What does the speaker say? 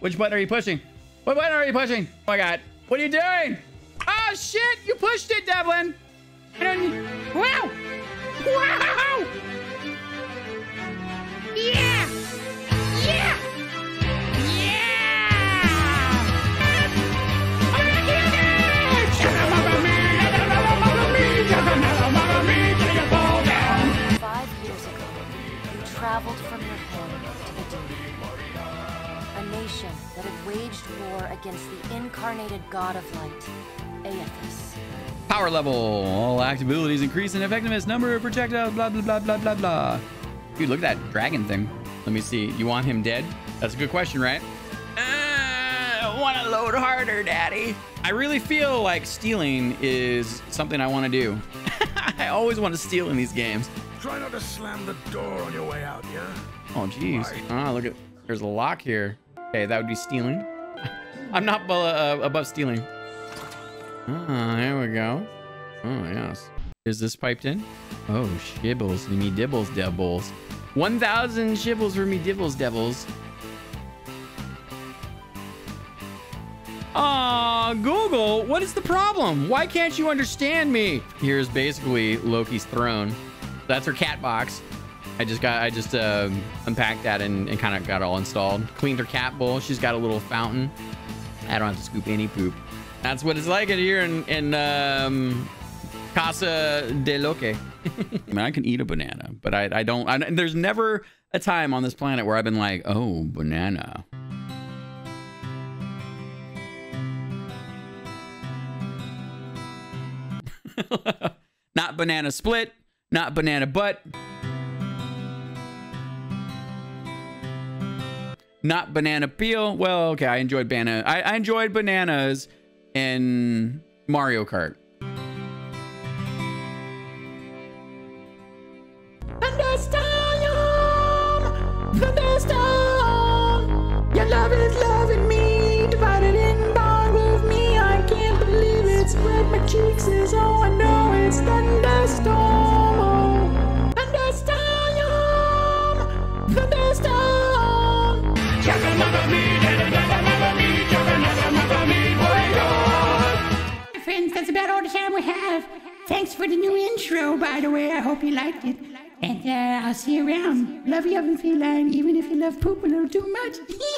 Which button are you pushing? What button are you pushing? Oh my god. What are you doing? Oh shit! You pushed it, Devlin! I don't... Wow! Wow! Yeah! Yeah! Five years ago, you traveled from your home to the Dune. A nation that had waged war against the incarnated god of light, Aethys. Power level. All active abilities increase in effectiveness. Number of projectiles. Blah, blah, blah, blah, blah, blah. Dude, look at that dragon thing. Let me see. You want him dead? That's a good question, right? Uh, want to load harder, daddy. I really feel like stealing is something I want to do. I always want to steal in these games. Try not to slam the door on your way out, yeah? Oh, jeez. Ah, look at... There's a lock here. Okay, that would be stealing. I'm not uh, above stealing. Ah, there we go. Oh, yes. Is this piped in? Oh, shibbles. Me dibbles devils. 1,000 shibbles for me dibbles devils. Aw, Google, what is the problem? Why can't you understand me? Here's basically Loki's throne. That's her cat box. I just got, I just uh, unpacked that and, and kind of got it all installed. Cleaned her cat bowl. She's got a little fountain. I don't have to scoop any poop. That's what it's like in here in, in um, Casa de Loki. I mean, I can eat a banana, but I, I don't, I, there's never a time on this planet where I've been like, oh, banana. not banana split, not banana butt. Not banana peel. Well, okay, I enjoyed banana. I, I enjoyed bananas in Mario Kart. Thunderstorm! Thunderstorm! Your love is loving Thanks for the new intro, by the way. I hope you liked it. And uh, I'll see you around. Love you, and feline, even if you love poop a little too much.